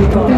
Africa.